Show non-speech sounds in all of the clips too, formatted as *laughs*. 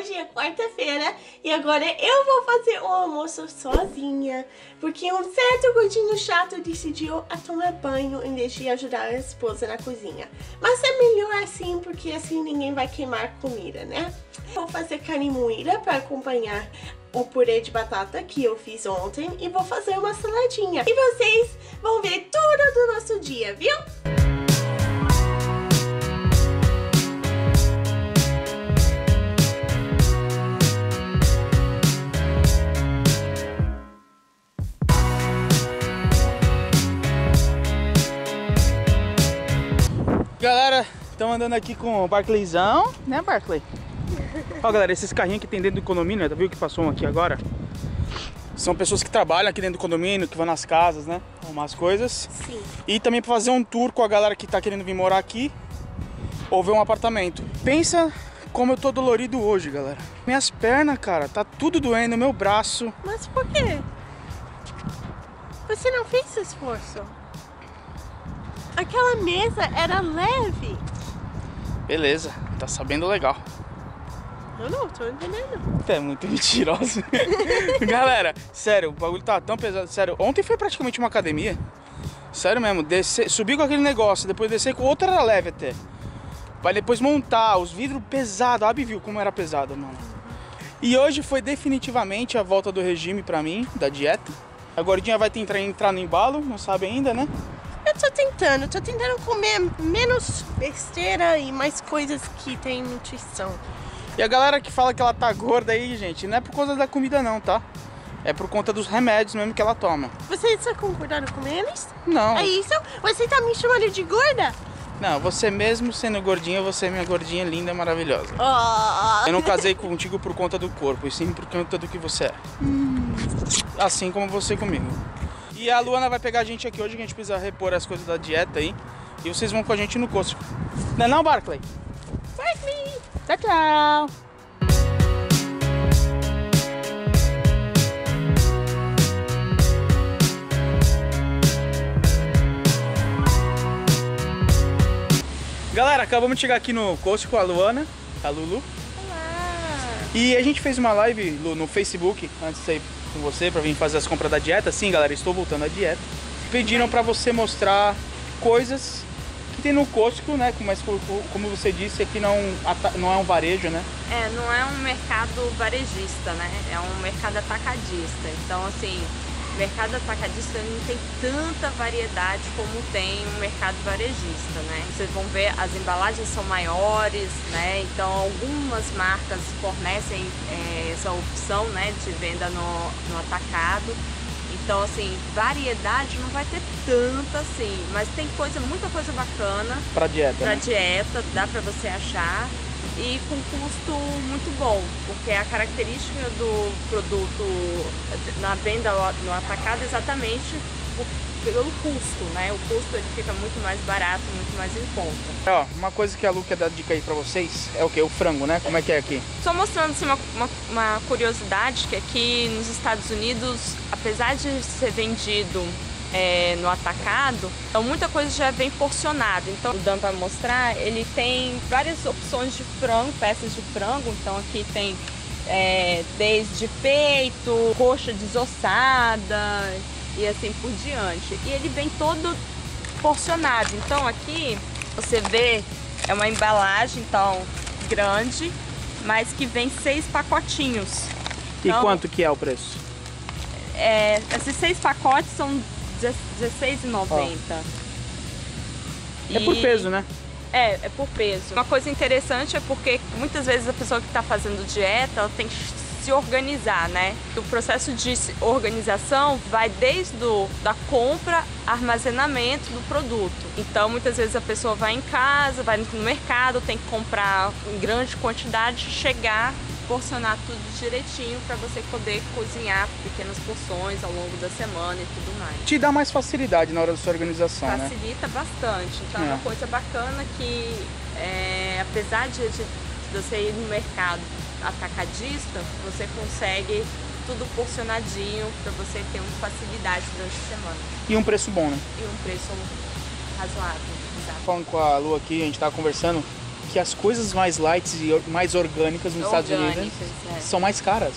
hoje é quarta-feira e agora eu vou fazer o almoço sozinha. Porque um certo gordinho chato decidiu a tomar banho em vez de ajudar a esposa na cozinha. Mas é melhor assim, porque assim ninguém vai queimar comida, né? Vou fazer carne moída para acompanhar o purê de batata que eu fiz ontem e vou fazer uma saladinha. E vocês vão ver tudo do nosso dia, viu? Galera, estamos andando aqui com o Barclayzão, né Barclay? *laughs* Ó galera, esses carrinhos que tem dentro do condomínio, tá viu que passou um aqui agora? São pessoas que trabalham aqui dentro do condomínio, que vão nas casas, né? Arrumar as coisas. Sim. E também para fazer um tour com a galera que tá querendo vir morar aqui ou ver um apartamento. Pensa como eu tô dolorido hoje, galera. Minhas pernas, cara, tá tudo doendo, meu braço. Mas por quê? Você não fez esforço. Aquela mesa era leve. Beleza, tá sabendo legal. Eu não tô entendendo. É muito mentiroso. *laughs* Galera, sério, o bagulho tá tão pesado. Sério, ontem foi praticamente uma academia. Sério mesmo, descer, subir com aquele negócio, depois descer com outra era leve até. Pra depois montar os vidros pesados. A Abi viu como era pesado, mano. E hoje foi definitivamente a volta do regime pra mim, da dieta. A gordinha vai tentar entrar no embalo, não sabe ainda, né? Eu tô tentando, tô tentando comer menos besteira e mais coisas que tem nutrição. E a galera que fala que ela tá gorda aí, gente, não é por causa da comida não, tá? É por conta dos remédios mesmo que ela toma. Você está concordando com eles? Não, É isso? Você tá me chamando de gorda? não, você mesmo sendo gordinha, você é minha gordinha linda, maravilhosa. Oh. Eu não casei contigo por conta do corpo, e sim por conta do que você é. Assim como você comigo. E a Luana vai pegar a gente aqui hoje, que a gente precisa repor as coisas da dieta aí. E vocês vão com a gente no Costco. Não é não, Barclay? Barkley. Tchau, tchau. Galera, acabamos de chegar aqui no Costco com a Luana, a Lulu. Olá. E a gente fez uma live Lu, no Facebook antes de sair com você pra vir fazer as compras da dieta. Sim, galera, estou voltando à dieta. Pediram pra você mostrar coisas que tem no Costco, né? Mas co- co- como você disse, aqui não, ata- não é um varejo, né? É, não é um mercado varejista, né? É um mercado atacadista. Então, assim, mercado atacadista não tem tanta variedade como tem um mercado varejista, né? Vocês vão ver, as embalagens são maiores, né? Então, algumas marcas fornecem é, essa opção, né, de venda no, no atacado. Então, assim, variedade não vai ter tanta assim, mas tem coisa, muita coisa bacana Pra dieta. para né? dieta, dá para você achar e com custo bom, porque a característica do produto na venda no atacado é exatamente pelo custo, né? O custo ele fica muito mais barato, muito mais em conta. Ó, uma coisa que a Lu quer dar dica aí pra vocês é o que? O frango, né? Como é que é aqui? Só mostrando assim, uma, uma, uma curiosidade que aqui nos Estados Unidos, apesar de ser vendido é, no atacado, então muita coisa já vem porcionada. Então, dando para mostrar, ele tem várias opções de frango, peças de frango. Então aqui tem é, desde peito, coxa desossada e assim por diante. E ele vem todo porcionado. Então aqui você vê é uma embalagem então grande, mas que vem seis pacotinhos. E Então- quanto que é o preço? É, esses seis pacotes são R$16,90. É por peso, né? É, é por peso. Uma coisa interessante é porque muitas vezes a pessoa que está fazendo dieta ela tem que se organizar, né? O processo de organização vai desde do, da compra, armazenamento do produto. Então, muitas vezes a pessoa vai em casa, vai no mercado, tem que comprar em grande quantidade, chegar, porcionar tudo direitinho para você poder cozinhar pequenas porções ao longo da semana e tudo mais Te dá mais facilidade na hora da sua organização, né? facilita bastante. Então é. É. uma coisa bacana que, é, apesar de, de você ir no mercado atacadista, você consegue tudo porcionadinho para você ter uma facilidade durante a semana. E um preço bom, né? E um preço razoável. Exato. Falando com a Lu aqui, a gente tava conversando. Que as coisas mais light e mais orgânicas nos Estados Unidos Orgânicas, é. são mais caras.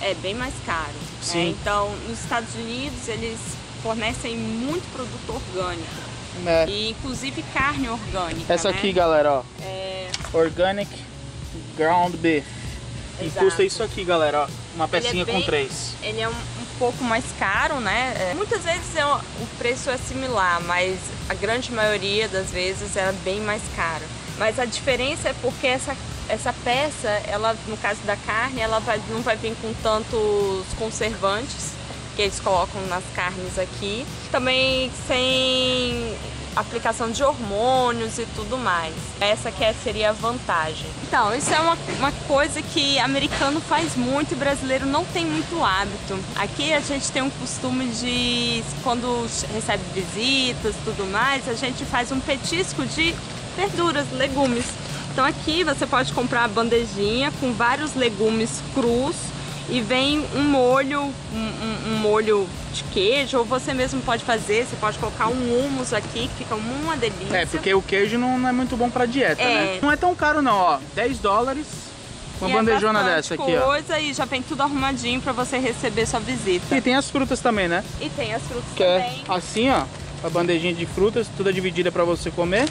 é bem mais caro. né? Sim. Então, nos Estados Unidos, eles fornecem muito produto orgânico. É. E inclusive carne orgânica. Essa né? aqui, galera, ó. É, Organic Ground Beef. E Exato. custa isso aqui, galera, ó. Uma é pecinha com bem- três. ele é um, um pouco mais caro, né? É, muitas vezes é um- o preço é similar, mas a grande maioria das vezes é bem mais caro. Mas a diferença é porque essa, essa peça, ela, no caso da carne, ela vai, não vai vir com tantos conservantes que eles colocam nas carnes aqui. Também sem aplicação de hormônios e tudo mais. Essa que é- seria a vantagem. Então, isso é uma, uma coisa que americano faz muito e brasileiro não tem muito hábito. Aqui a gente tem um costume de, quando recebe visitas e tudo mais, a gente faz um petisco de verduras, legumes. Então aqui você pode comprar a bandejinha com vários legumes crus e vem um molho, um, um- um molho de queijo, ou você mesmo pode fazer, você pode colocar um hummus aqui, que fica uma delícia. É, porque o queijo não, não é muito bom pra dieta, É. né? Não é tão caro não, ó. 10 dólares. Uma E é bandejona bastante dessa aqui, ó. coisa e já vem tudo arrumadinho pra você receber sua visita. E tem as frutas também, né? E tem as frutas Que é também. assim, ó. A bandejinha de frutas, toda dividida pra você comer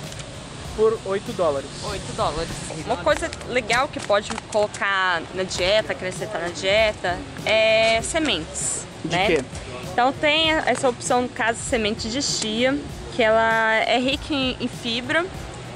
por 8 dólares. 8 dólares. Uma coisa legal que pode colocar na dieta, acrescentar na dieta, é sementes. De né? quê? Então tem essa opção, no caso, semente de chia, que ela é rica em, em fibra,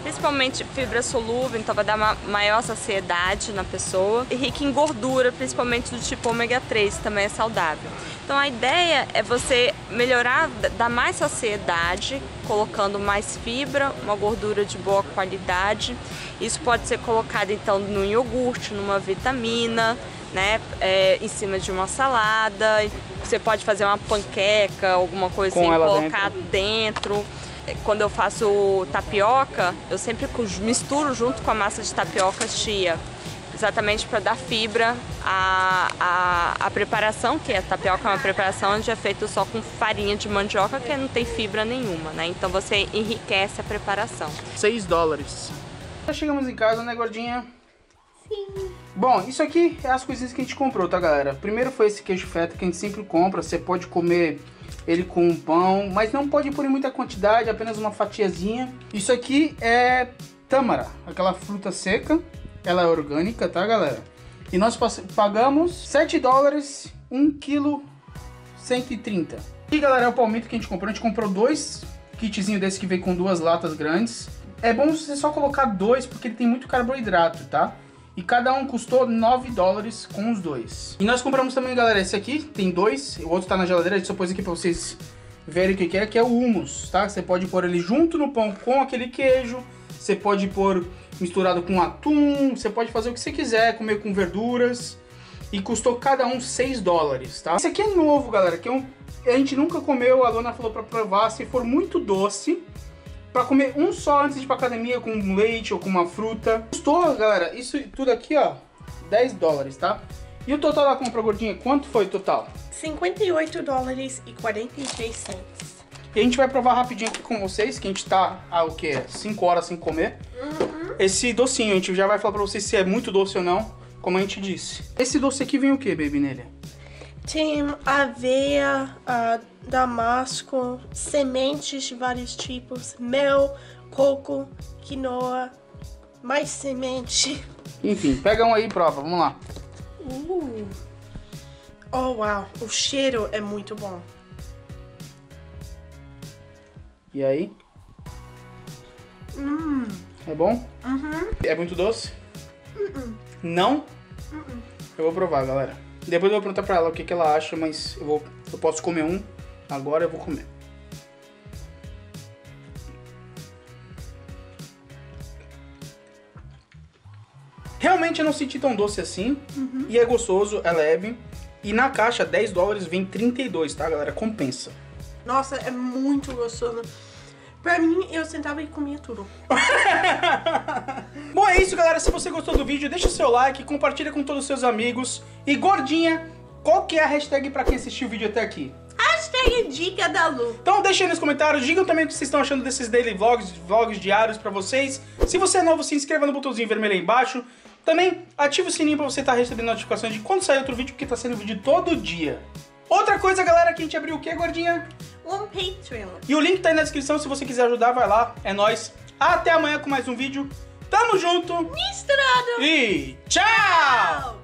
principalmente fibra solúvel, então vai dar uma maior saciedade na pessoa. E rica em gordura, principalmente do tipo ômega 3, que também é saudável. Então a ideia é você melhorar, dar mais saciedade, colocando mais fibra, uma gordura de boa qualidade. Isso pode ser colocado então no iogurte, numa vitamina, né, é, em cima de uma salada. Você pode fazer uma panqueca, alguma coisa Com assim, colocar dentro. É, Quando eu faço tapioca, eu sempre misturo junto com a massa de tapioca chia. Exatamente para dar fibra à, à, à preparação, que a tapioca é uma preparação onde é feito só com farinha de mandioca, que não tem fibra nenhuma, né? Então você enriquece a preparação. 6 dólares. Já chegamos em casa, né, gordinha? Sim. Bom, isso aqui é as coisinhas que a gente comprou, tá, galera? Primeiro foi esse queijo feta que a gente sempre compra. Você pode comer ele com um pão, mas não pode pôr em muita quantidade, apenas uma fatiazinha. Isso aqui é tâmara, aquela fruta seca. Ela é orgânica, tá, galera? E nós pagamos 7 dólares, 1 quilo 130. E galera, é o palmito que a gente comprou. A gente comprou dois kitzinhos desse que vem com duas latas grandes. É bom você só colocar dois, porque ele tem muito carboidrato, tá? E cada um custou 9 dólares com os dois. E nós compramos também, galera, esse aqui, tem dois. O outro tá na geladeira, a gente só pôs aqui pra vocês verem o que é, que é o hummus, tá? Você pode pôr ele junto no pão com aquele queijo. Você pode pôr misturado com atum. Você pode fazer o que você quiser, comer com verduras e custou cada um 6 dólares, tá? Esse aqui é novo, galera, que é um, a gente nunca comeu, a dona falou pra provar, se for muito doce, pra comer um só antes de ir pra academia com leite ou com uma fruta. Custou, galera, isso tudo aqui, ó, 10 dólares, tá? E o total da compra, gordinha, quanto foi o total? 58 dólares e 43 centos. E a gente vai provar rapidinho aqui com vocês, que a gente tá há o quê? 5 horas sem comer. Esse docinho, a gente já vai falar pra vocês se é muito doce ou não, como a gente disse. Esse doce aqui vem o que, baby, nele? Tem aveia, ah, damasco, sementes de vários tipos, mel, coco, quinoa, mais semente. Enfim, pega um aí e prova, vamos lá. Uh. Oh, uau, o cheiro é muito bom. E aí? É bom? É muito doce? Não? Eu vou provar, galera. Depois eu vou perguntar pra ela o que, que ela acha, mas eu, vou, eu posso comer um. Agora eu vou comer. Realmente eu não senti tão doce assim. E é gostoso, é leve. E na caixa, 10 dólares, vem 32, tá, galera? Compensa. Nossa, é muito gostoso. Pra mim, eu sentava e comia tudo. *laughs* Bom, é isso, galera. Se você gostou do vídeo, deixa o seu like, compartilha com todos os seus amigos. E gordinha, qual que é a hashtag pra quem assistiu o vídeo até aqui? Hashtag dica da Lu. Então deixem aí nos comentários, digam também o que vocês estão achando desses daily vlogs, vlogs diários pra vocês. Se você é novo, se inscreva no botãozinho vermelho aí embaixo. Também ative o sininho pra você estar recebendo notificações de quando sair outro vídeo, porque tá saindo vídeo todo dia. Outra coisa, galera, que a gente abriu o quê, gordinha? Um Patreon. E o link tá aí na descrição, se você quiser ajudar, vai lá. É nóis. Até amanhã com mais um vídeo. Tamo junto Misturado. e tchau! Tchau.